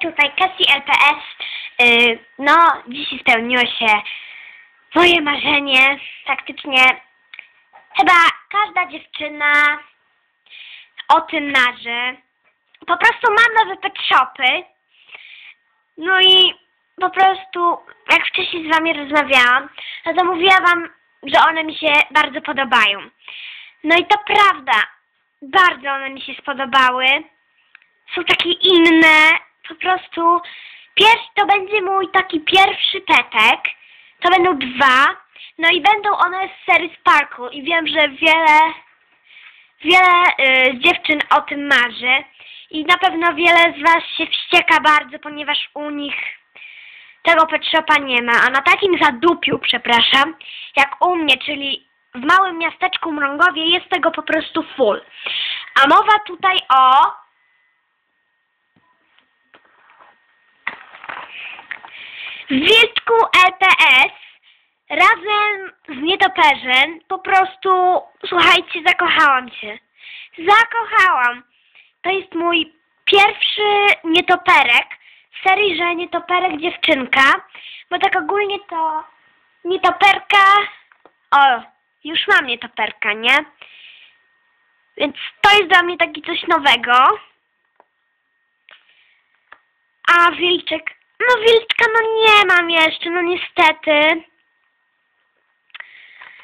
tutaj Cassie LPS. Yy, no, dziś spełniło się moje marzenie. Faktycznie chyba każda dziewczyna o tym marzy. Po prostu mam nowe pet shopy. No i po prostu, jak wcześniej z wami rozmawiałam, no to mówiłam wam, że one mi się bardzo podobają. No i to prawda, bardzo one mi się spodobały. Są takie inne, po prostu. Pierwszy to będzie mój taki pierwszy petek. To będą dwa. No i będą one z serii Sparkle i wiem, że wiele, wiele y, dziewczyn o tym marzy. I na pewno wiele z was się wścieka bardzo, ponieważ u nich tego pet shopa nie ma. A na takim zadupiu, przepraszam, jak u mnie, czyli w małym miasteczku Mrągowie jest tego po prostu full. A mowa tutaj o w Wilczku LPS razem z nietoperzem po prostu, słuchajcie, zakochałam się. Zakochałam. To jest mój pierwszy nietoperek z serii, że nietoperek dziewczynka, bo tak ogólnie to nietoperka, o, już mam nietoperka, nie? Więc to jest dla mnie taki coś nowego. A wilczek, no wilczka no nie mam jeszcze, no niestety.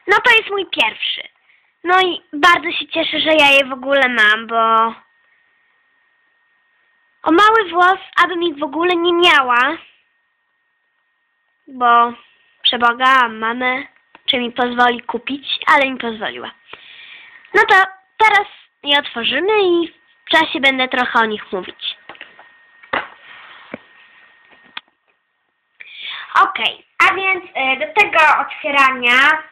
No to jest mój pierwszy. No i bardzo się cieszę, że ja je w ogóle mam, bo o mały włos, abym ich w ogóle nie miała, bo przebogałam mamę, czy mi pozwoli kupić, ale mi pozwoliła. No to teraz je otworzymy i w czasie będę trochę o nich mówić. Okej, a więc y, do tego otwierania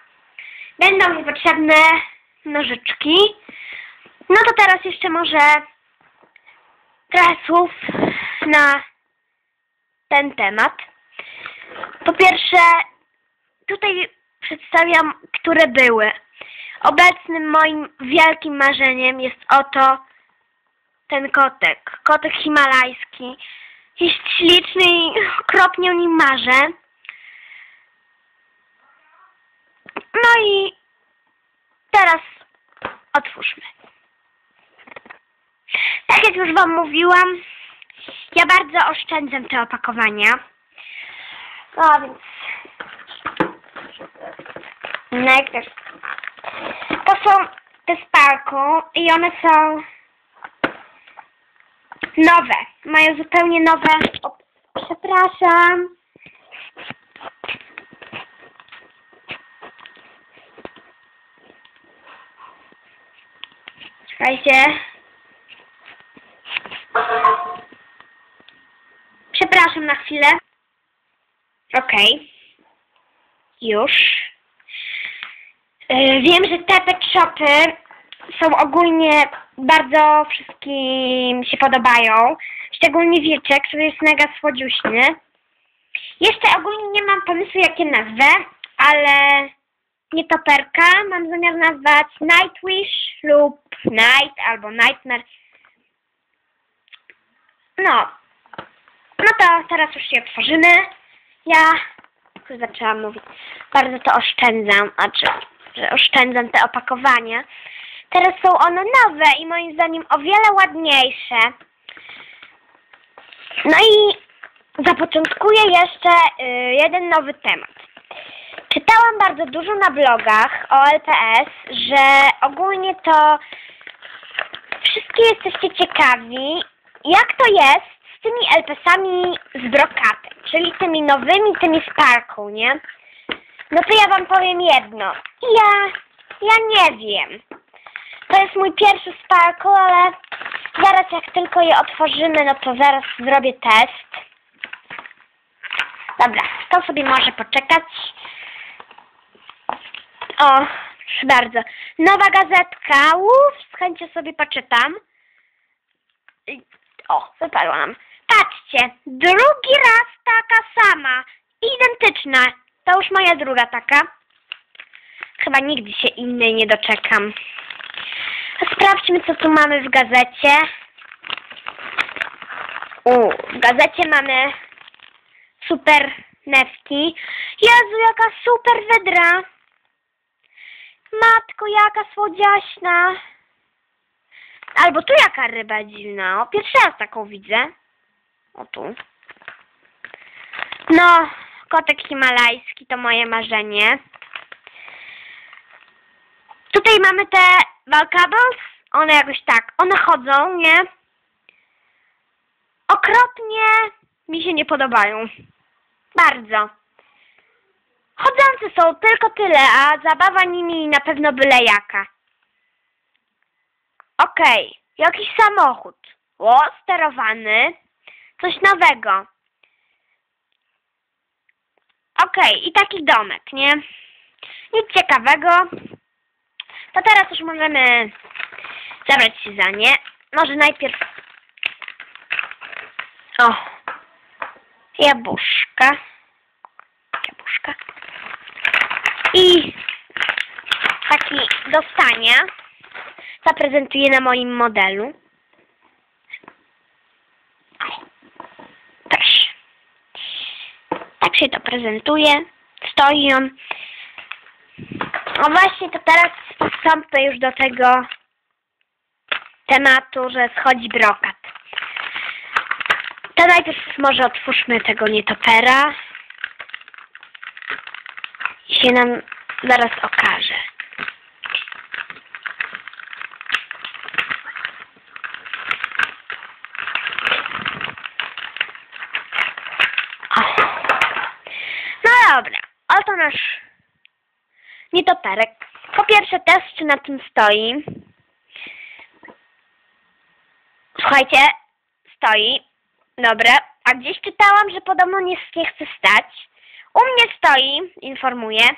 będą mi potrzebne nożyczki. No to teraz jeszcze może trochę słów na ten temat. Po pierwsze, tutaj przedstawiam, które były. Obecnym moim wielkim marzeniem jest oto ten kotek. Kotek himalajski. Jest śliczny i okropnie o nim marzę. No i teraz otwórzmy. Tak jak już Wam mówiłam, ja bardzo oszczędzam te opakowania. No więc najpierw to są te Sparku i one są nowe. Mają zupełnie nowe. O, przepraszam. Czekajcie. Przepraszam na chwilę. Okej. Już. Yy, wiem, że te pet shopy są ogólnie bardzo wszystkim się podobają. Szczególnie wilczek, który jest mega słodziuśny. Jeszcze ogólnie nie mam pomysłu jakie nazwę, ale nietoperka mam zamiar nazwać Nightwish lub Night albo Nightmare. No. No to teraz już się otworzymy. Ja już zaczęłam mówić. Bardzo to oszczędzam, a czy, że oszczędzam te opakowania. Teraz są one nowe i moim zdaniem o wiele ładniejsze. No i zapoczątkuję jeszcze y, jeden nowy temat. Czytałam bardzo dużo na blogach o LPS, że ogólnie to wszystkie jesteście ciekawi, jak to jest z tymi LPS-ami z brokatem, czyli tymi nowymi, tymi Sparkle, nie? No to ja wam powiem jedno. Ja, ja nie wiem. To jest mój pierwszy Sparkle, ale zaraz jak tylko je otworzymy, no to zaraz zrobię test. Dobra, to sobie może poczekać. O, proszę bardzo. Nowa gazetka. Uff, z chęcią sobie poczytam. O, wypadła nam. Patrzcie, drugi raz taka sama. Identyczna. To już moja druga taka. Chyba nigdy się innej nie doczekam. Sprawdźmy, co tu mamy w gazecie. U, w gazecie mamy super newki. Jezu, jaka super wydra! Matko, jaka słodziaśna! Albo tu jaka ryba dziwna. O, pierwszy raz taką widzę. O tu. No, kotek himalajski to moje marzenie. Tutaj mamy te walkables. One jakoś tak, one chodzą, nie? Okropnie mi się nie podobają. Bardzo. Chodzące są tylko tyle, a zabawa nimi na pewno byle jaka. Okej, jakiś samochód. O, sterowany. Coś nowego. Okej, i taki domek, nie? Nic ciekawego. To teraz już możemy zabrać się za nie. Może najpierw... O. Jabłuszka. I taki do stania zaprezentuję na moim modelu. O, Proszę. Tak się to prezentuje. Stoi on. No właśnie, to teraz wstąpię już do tego tematu, że schodzi brokat. To najpierw może otwórzmy tego nietopera. Się nam zaraz okaże. No dobra, oto nasz nietoperek. Po pierwsze test, czy na tym stoi. Słuchajcie, stoi. Dobra. A gdzieś czytałam, że podobno nie, nie chce stać. U mnie stoi, informuję.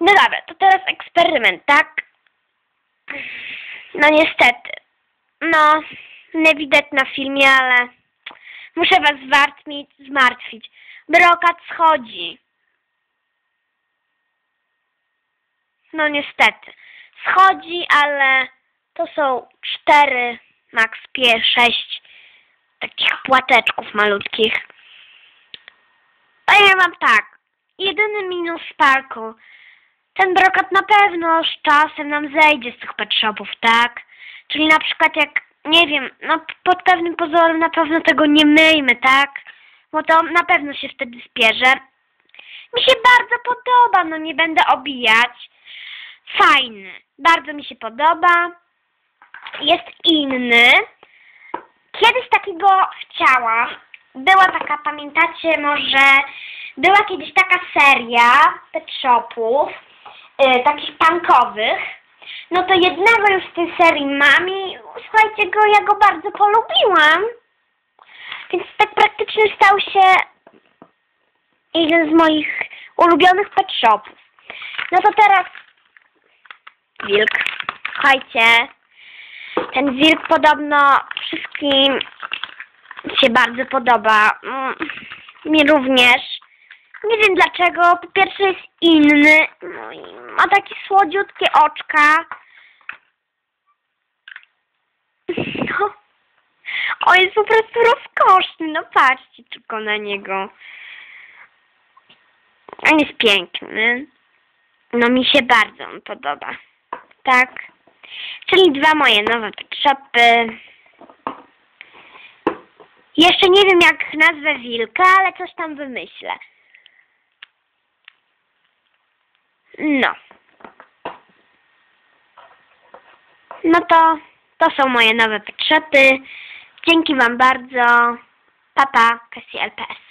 No dobra, to teraz eksperyment, tak? No niestety. No, nie widać na filmie, ale muszę was zmartwić, zmartwić. Brokat schodzi. No niestety. Schodzi, ale to są cztery, max sześć takich płateczków malutkich. Powiem wam tak. Jedyny minus parku. Ten brokat na pewno z czasem nam zejdzie z tych pet shopów, tak? Czyli na przykład jak, nie wiem, no pod pewnym pozorem na pewno tego nie myjmy, tak? Bo to na pewno się wtedy spierze. Mi się bardzo podoba, no nie będę obijać. Fajny. Bardzo mi się podoba. Jest inny. Kiedyś takiego chciałam. Była taka, pamiętacie może, była kiedyś taka seria pet shopów, yy, takich punkowych. No to jednego już z tej serii mam i słuchajcie go, ja go bardzo polubiłam. Więc tak praktycznie stał się jeden z moich ulubionych pet shopów. No to teraz wilk. Słuchajcie, ten wilk podobno wszystkim się bardzo podoba. Mm, Mi również. Nie wiem dlaczego. Po pierwsze jest inny. Ma takie słodziutkie oczka. No. On jest po prostu rozkoszny. No patrzcie tylko na niego. On jest piękny. No mi się bardzo on podoba. Tak. Czyli dwa moje nowe pet shopy. Jeszcze nie wiem jak nazwę wilka, ale coś tam wymyślę. No. No to to są moje nowe shopy. Dzięki wam bardzo. Papa, Cassie LPS.